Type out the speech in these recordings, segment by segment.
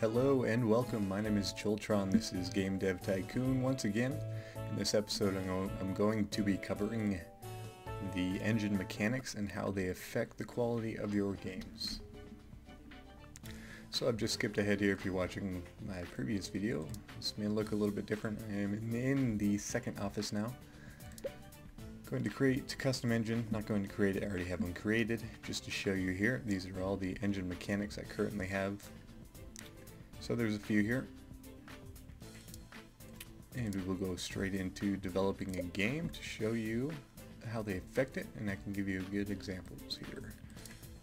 Hello and welcome. My name is Joeltron. This is Game Dev Tycoon once again. In this episode I'm going to be covering the engine mechanics and how they affect the quality of your games. So I've just skipped ahead here if you're watching my previous video. This may look a little bit different. I am in the second office now. Going to create a custom engine, not going to create it, I already have one created. Just to show you here, these are all the engine mechanics I currently have so there's a few here. And we will go straight into developing a game to show you how they affect it and I can give you good examples here.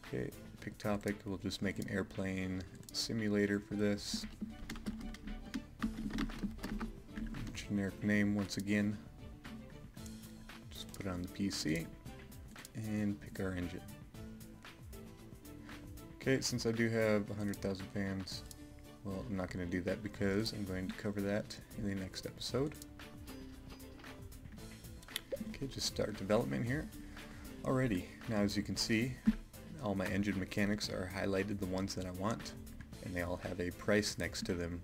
Okay, pick topic, we'll just make an airplane simulator for this. Generic name once again. Just put it on the PC and pick our engine. Okay, since I do have 100,000 fans, well, I'm not going to do that because I'm going to cover that in the next episode. Okay, just start development here. Alrighty, now as you can see, all my engine mechanics are highlighted, the ones that I want, and they all have a price next to them.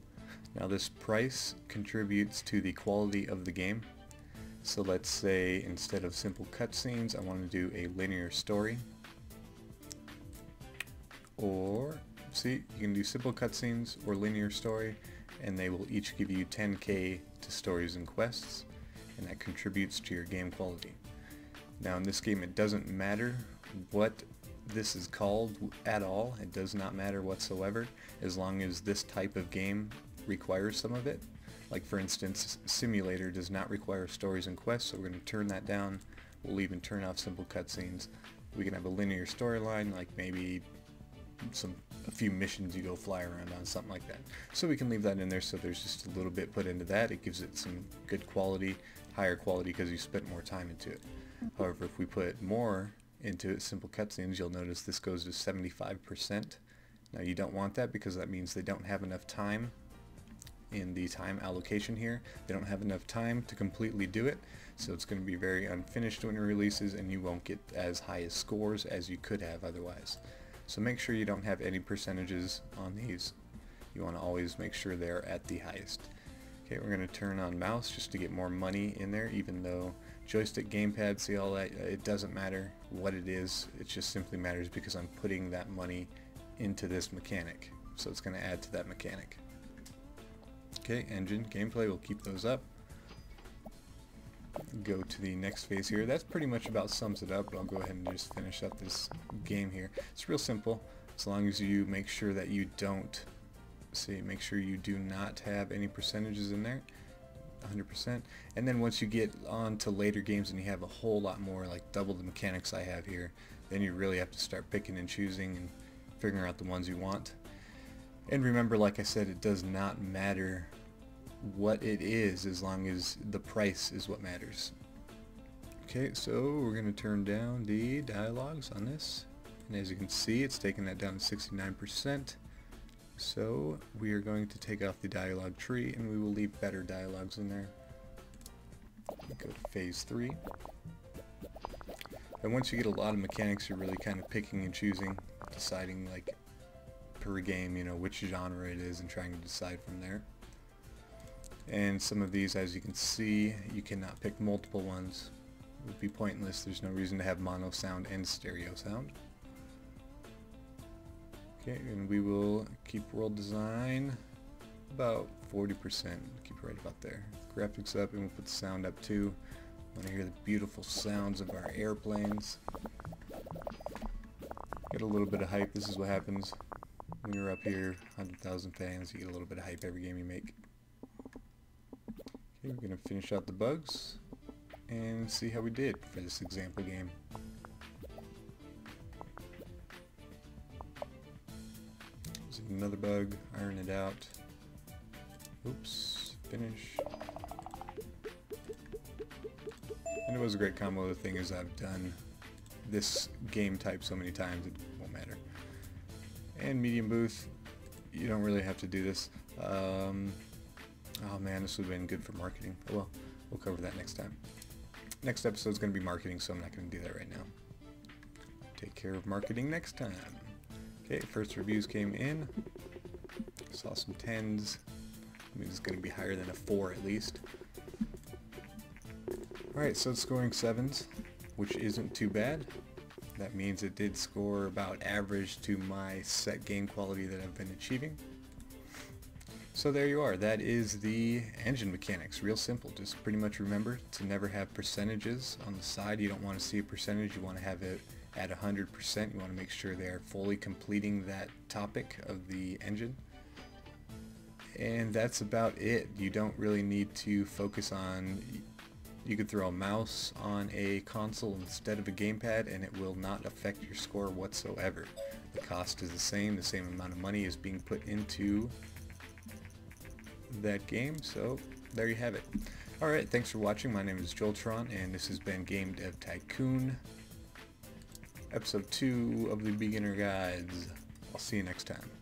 Now this price contributes to the quality of the game. So let's say instead of simple cutscenes, I want to do a linear story. Or See, you can do simple cutscenes or linear story, and they will each give you 10k to stories and quests, and that contributes to your game quality. Now in this game it doesn't matter what this is called at all, it does not matter whatsoever, as long as this type of game requires some of it. Like for instance, Simulator does not require stories and quests, so we're going to turn that down. We'll even turn off simple cutscenes. We can have a linear storyline, like maybe some a few missions you go fly around on, something like that. So we can leave that in there so there's just a little bit put into that. It gives it some good quality, higher quality because you spent more time into it. Mm-hmm. However, if we put more into it, simple cutscenes, you'll notice this goes to 75%. Now you don't want that because that means they don't have enough time in the time allocation here. They don't have enough time to completely do it, so it's going to be very unfinished when it releases and you won't get as high as scores as you could have otherwise. So make sure you don't have any percentages on these. You want to always make sure they're at the highest. Okay, we're going to turn on mouse just to get more money in there, even though joystick, gamepad, see all that, uh, it doesn't matter what it is. It just simply matters because I'm putting that money into this mechanic. So it's going to add to that mechanic. Okay, engine, gameplay, we'll keep those up go to the next phase here. That's pretty much about sums it up. I'll go ahead and just finish up this game here. It's real simple as long as you make sure that you don't see make sure you do not have any percentages in there 100% and then once you get on to later games and you have a whole lot more like double the mechanics I have here then you really have to start picking and choosing and figuring out the ones you want and remember like I said it does not matter what it is as long as the price is what matters. Okay, so we're going to turn down the dialogues on this. And as you can see, it's taking that down to 69%. So we are going to take off the dialogue tree and we will leave better dialogues in there. Go to phase 3. And once you get a lot of mechanics, you're really kind of picking and choosing, deciding like per game, you know, which genre it is and trying to decide from there and some of these as you can see you cannot pick multiple ones. It would be pointless. There's no reason to have mono sound and stereo sound. Okay and we will keep world design about 40% keep it right about there. Graphics up and we'll put the sound up too. Want to hear the beautiful sounds of our airplanes. Get a little bit of hype. This is what happens when you're up here 100,000 fans you get a little bit of hype every game you make Okay, we're going to finish out the bugs and see how we did for this example game. Another bug, iron it out. Oops, finish. And it was a great combo. The thing is I've done this game type so many times it won't matter. And medium booth, you don't really have to do this. Um, Oh man, this would have been good for marketing. Oh well, we'll cover that next time. Next episode is going to be marketing, so I'm not going to do that right now. Take care of marketing next time. Okay, first reviews came in. Saw some 10s. I mean, it's going to be higher than a 4 at least. Alright, so it's scoring 7s, which isn't too bad. That means it did score about average to my set game quality that I've been achieving. So there you are. That is the engine mechanics. Real simple. Just pretty much remember to never have percentages on the side. You don't want to see a percentage. You want to have it at 100%. You want to make sure they are fully completing that topic of the engine. And that's about it. You don't really need to focus on you could throw a mouse on a console instead of a gamepad and it will not affect your score whatsoever. The cost is the same, the same amount of money is being put into that game, so there you have it. Alright, thanks for watching. My name is Joeltron and this has been Game Dev Tycoon, episode 2 of the Beginner Guides. I'll see you next time.